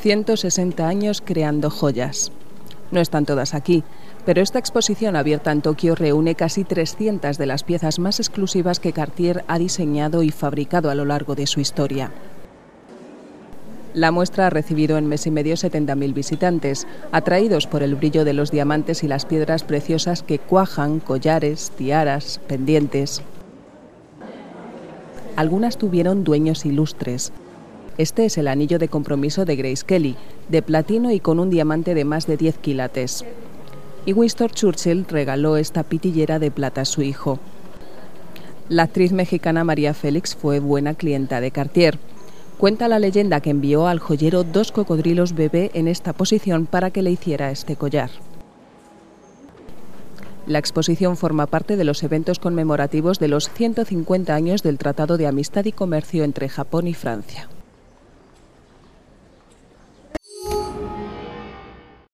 160 años creando joyas. No están todas aquí, pero esta exposición abierta en Tokio reúne casi 300 de las piezas más exclusivas que Cartier ha diseñado y fabricado a lo largo de su historia. La muestra ha recibido en mes y medio 70.000 visitantes, atraídos por el brillo de los diamantes y las piedras preciosas que cuajan collares, tiaras, pendientes. Algunas tuvieron dueños ilustres. Este es el anillo de compromiso de Grace Kelly, de platino y con un diamante de más de 10 quilates. Y Winston Churchill regaló esta pitillera de plata a su hijo. La actriz mexicana María Félix fue buena clienta de Cartier. Cuenta la leyenda que envió al joyero dos cocodrilos bebé en esta posición para que le hiciera este collar. La exposición forma parte de los eventos conmemorativos de los 150 años del Tratado de Amistad y Comercio entre Japón y Francia.